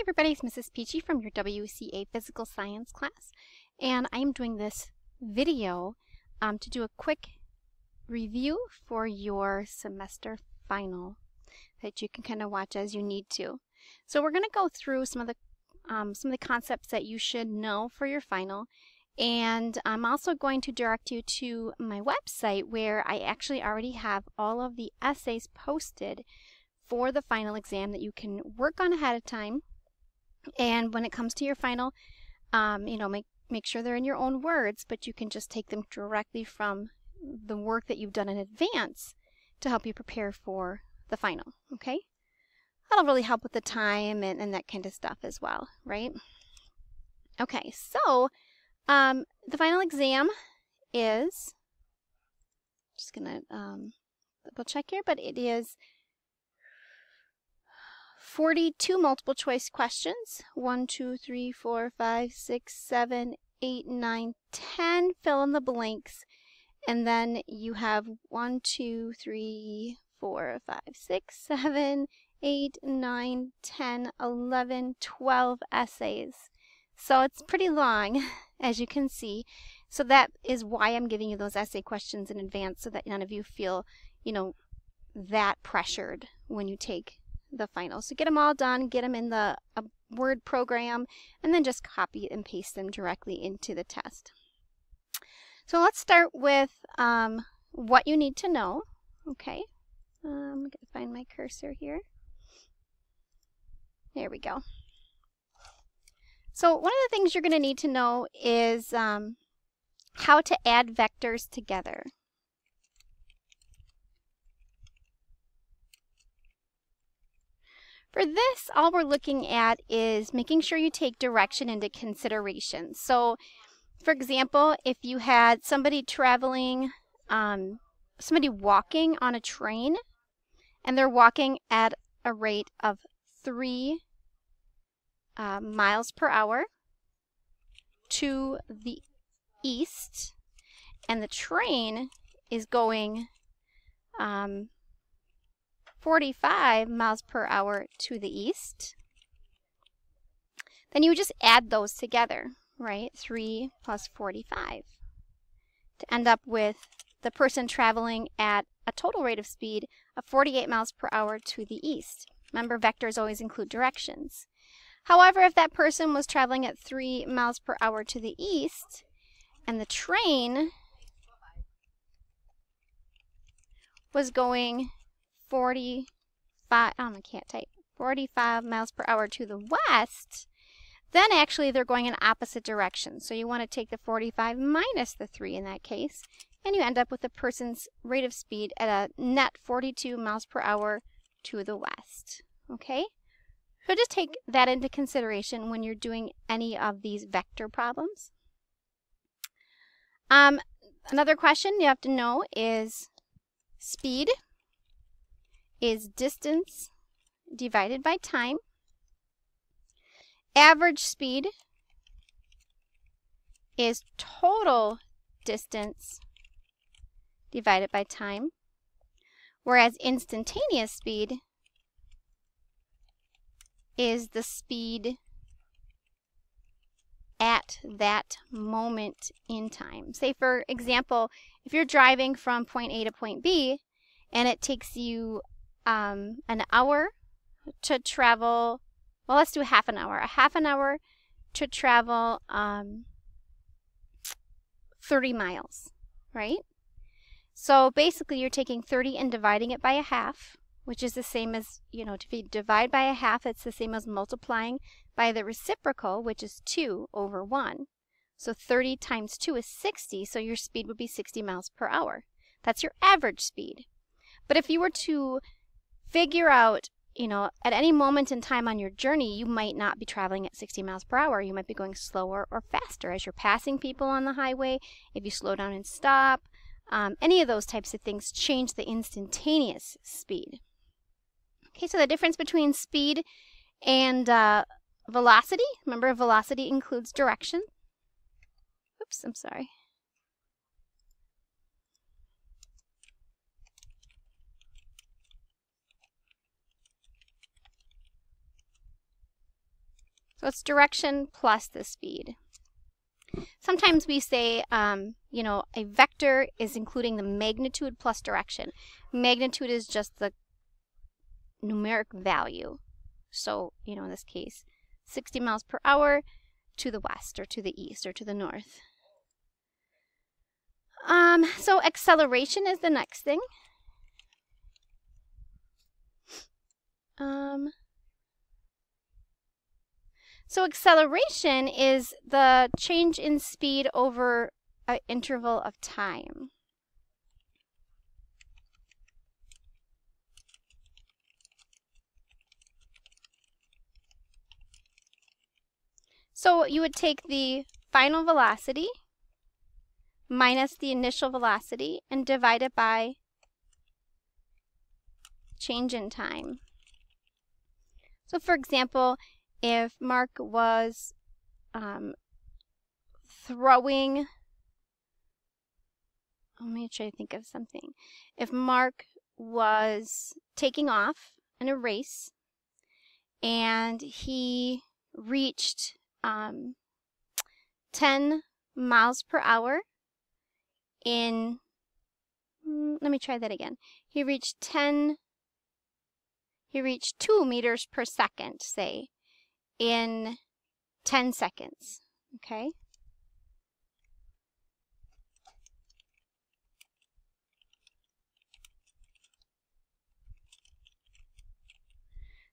everybody, it's Mrs. Peachy from your WCA Physical Science class and I am doing this video um, to do a quick review for your semester final that you can kind of watch as you need to. So we're going to go through some of the um, some of the concepts that you should know for your final and I'm also going to direct you to my website where I actually already have all of the essays posted for the final exam that you can work on ahead of time. And when it comes to your final, um, you know, make, make sure they're in your own words, but you can just take them directly from the work that you've done in advance to help you prepare for the final, okay? That'll really help with the time and, and that kind of stuff as well, right? Okay, so um, the final exam is, just gonna um, double check here, but it is 42 multiple choice questions. 1, 2, 3, 4, 5, 6, 7, 8, 9, 10. Fill in the blanks. And then you have 1, 2, 3, 4, 5, 6, 7, 8, 9, 10, 11, 12 essays. So it's pretty long, as you can see. So that is why I'm giving you those essay questions in advance so that none of you feel, you know, that pressured when you take the final. So get them all done, get them in the Word program, and then just copy and paste them directly into the test. So let's start with um, what you need to know. Okay, um, I'm going to find my cursor here. There we go. So one of the things you're going to need to know is um, how to add vectors together. For this, all we're looking at is making sure you take direction into consideration. So, for example, if you had somebody traveling, um, somebody walking on a train, and they're walking at a rate of three uh, miles per hour to the east, and the train is going um, 45 miles per hour to the east, then you would just add those together, right? 3 plus 45 to end up with the person traveling at a total rate of speed of 48 miles per hour to the east. Remember, vectors always include directions. However, if that person was traveling at 3 miles per hour to the east, and the train was going 45, oh, I can't type, 45 miles per hour to the west, then actually they're going in opposite directions. So you want to take the 45 minus the 3 in that case, and you end up with the person's rate of speed at a net 42 miles per hour to the west. Okay? So just take that into consideration when you're doing any of these vector problems. Um, another question you have to know is speed is distance divided by time. Average speed is total distance divided by time, whereas instantaneous speed is the speed at that moment in time. Say, for example, if you're driving from point A to point B and it takes you um, an hour to travel. Well, let's do half an hour. A half an hour to travel um, 30 miles, right? So basically, you're taking 30 and dividing it by a half, which is the same as, you know, to be divide by a half, it's the same as multiplying by the reciprocal, which is 2 over 1. So 30 times 2 is 60, so your speed would be 60 miles per hour. That's your average speed. But if you were to figure out, you know, at any moment in time on your journey, you might not be traveling at 60 miles per hour. You might be going slower or faster as you're passing people on the highway. If you slow down and stop, um, any of those types of things change the instantaneous speed. Okay, so the difference between speed and uh, velocity, remember velocity includes direction. Oops, I'm sorry. So it's direction plus the speed. Sometimes we say, um, you know, a vector is including the magnitude plus direction. Magnitude is just the numeric value. So, you know, in this case, 60 miles per hour to the west or to the east or to the north. Um, so acceleration is the next thing. Um, so acceleration is the change in speed over an interval of time. So you would take the final velocity minus the initial velocity and divide it by change in time. So for example, if Mark was um, throwing, let me try to think of something. If Mark was taking off in a race and he reached um, 10 miles per hour in, mm, let me try that again. He reached 10, he reached 2 meters per second, say, in 10 seconds, okay?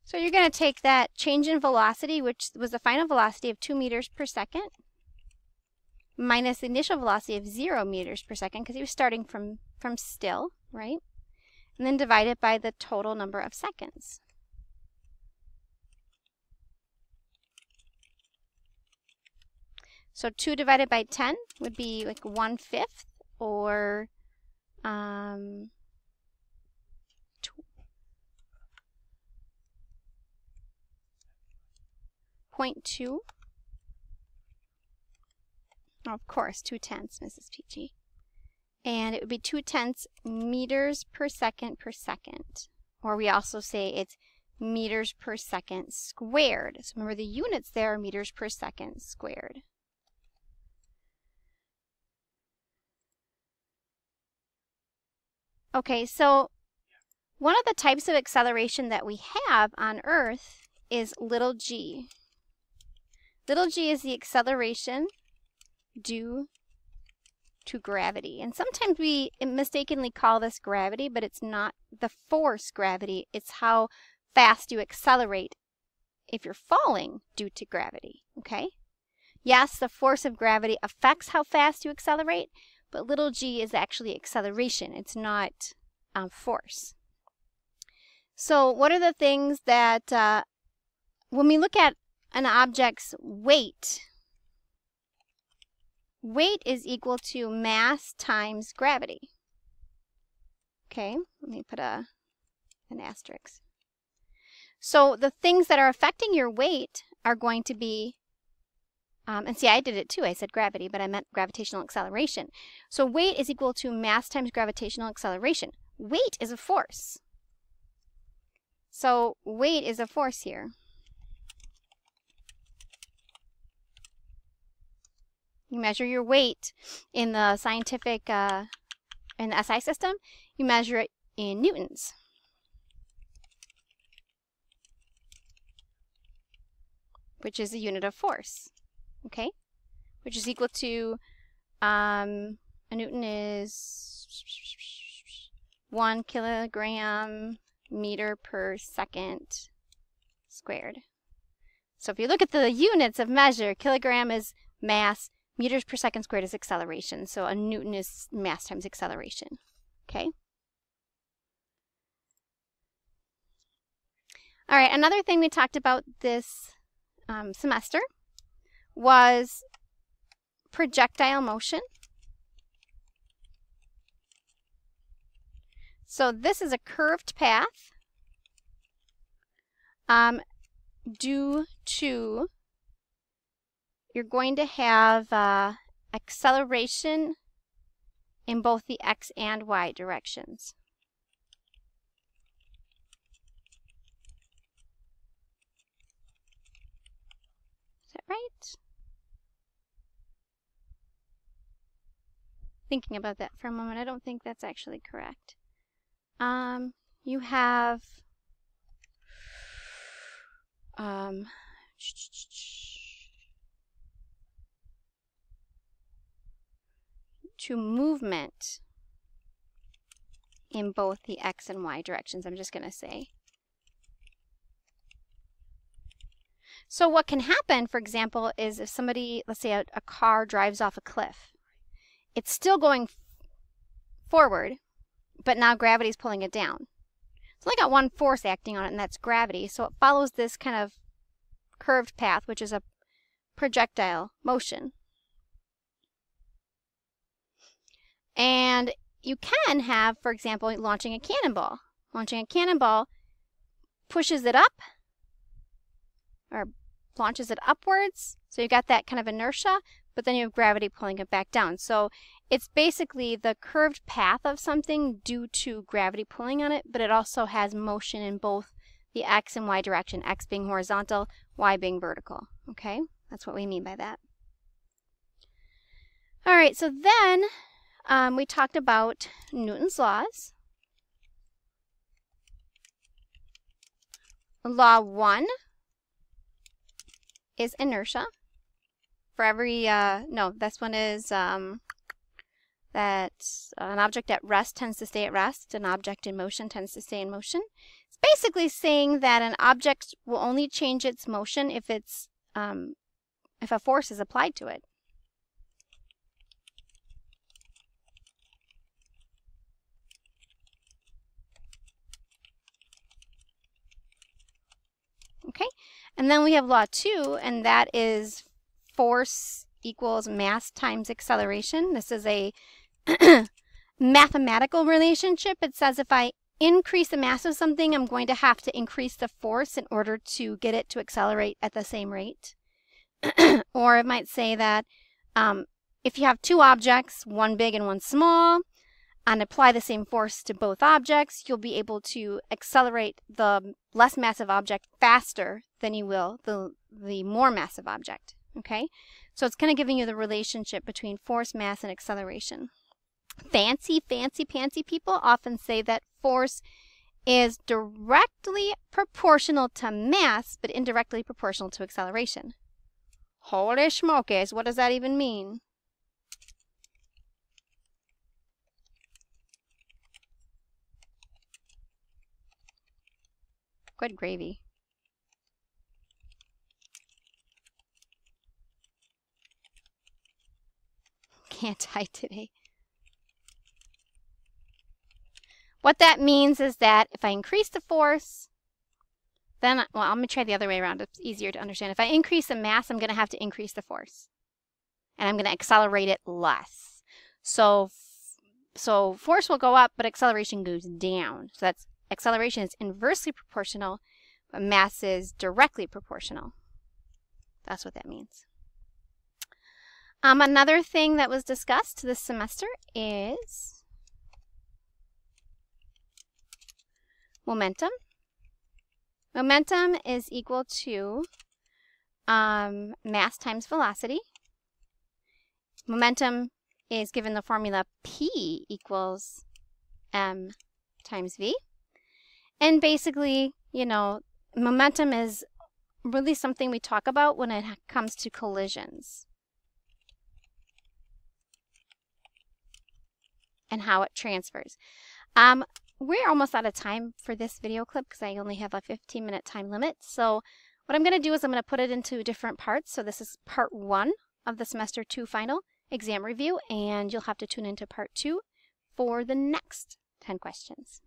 So you're going to take that change in velocity, which was the final velocity of 2 meters per second, minus the initial velocity of 0 meters per second, because he was starting from, from still, right? And then divide it by the total number of seconds. So 2 divided by 10 would be like 1 fifth, or um, 0.2. Oh, of course, 2 tenths, Mrs. Peachy. And it would be 2 tenths meters per second per second. Or we also say it's meters per second squared. So remember the units there are meters per second squared. Okay, so one of the types of acceleration that we have on Earth is little g. Little g is the acceleration due to gravity. And sometimes we mistakenly call this gravity, but it's not the force gravity. It's how fast you accelerate if you're falling due to gravity, okay? Yes, the force of gravity affects how fast you accelerate, but little g is actually acceleration. It's not um, force. So what are the things that, uh, when we look at an object's weight, weight is equal to mass times gravity. Okay, let me put a an asterisk. So the things that are affecting your weight are going to be, um, and see, I did it too. I said gravity, but I meant gravitational acceleration. So weight is equal to mass times gravitational acceleration. Weight is a force. So weight is a force here. You measure your weight in the scientific, uh, in the SI system, you measure it in newtons. Which is a unit of force, okay? Which is equal to, um, a newton is one kilogram meter per second squared. So if you look at the units of measure, kilogram is mass, Meters per second squared is acceleration, so a newton is mass times acceleration. Okay? All right, another thing we talked about this um, semester was projectile motion. So this is a curved path um, due to you're going to have uh, acceleration in both the x and y directions. right? Thinking about that for a moment, I don't think that's actually correct. Um, you have um, to movement in both the x and y directions, I'm just going to say. So what can happen, for example, is if somebody, let's say a, a car drives off a cliff, it's still going forward, but now gravity is pulling it down. It's only got one force acting on it, and that's gravity. So it follows this kind of curved path, which is a projectile motion. And you can have, for example, launching a cannonball. Launching a cannonball pushes it up or launches it upwards. So you got that kind of inertia, but then you have gravity pulling it back down. So it's basically the curved path of something due to gravity pulling on it, but it also has motion in both the x and y direction, x being horizontal, y being vertical. Okay, that's what we mean by that. All right, so then um, we talked about Newton's laws. Law 1 is inertia. For every, uh, no, this one is um, that an object at rest tends to stay at rest, an object in motion tends to stay in motion. It's basically saying that an object will only change its motion if it's um, if a force is applied to it. Okay, and then we have law two, and that is force equals mass times acceleration. This is a mathematical relationship. It says if I increase the mass of something, I'm going to have to increase the force in order to get it to accelerate at the same rate. or it might say that um, if you have two objects, one big and one small, and apply the same force to both objects, you'll be able to accelerate the less massive object faster than you will the, the more massive object, okay? So it's kind of giving you the relationship between force, mass, and acceleration. Fancy, fancy, fancy people often say that force is directly proportional to mass, but indirectly proportional to acceleration. Holy smokies, what does that even mean? Good gravy. Can't type today. What that means is that if I increase the force, then, well, I'm going to try the other way around. It's easier to understand. If I increase the mass, I'm going to have to increase the force. And I'm going to accelerate it less. So, so force will go up, but acceleration goes down. So that's acceleration is inversely proportional, but mass is directly proportional. That's what that means. Um, another thing that was discussed this semester is momentum. Momentum is equal to um, mass times velocity. Momentum is given the formula P equals m times v. And basically, you know, momentum is really something we talk about when it comes to collisions. And how it transfers. Um, we're almost out of time for this video clip because I only have a 15 minute time limit. So what I'm going to do is I'm going to put it into different parts. So this is part one of the semester two final exam review, and you'll have to tune into part two for the next 10 questions.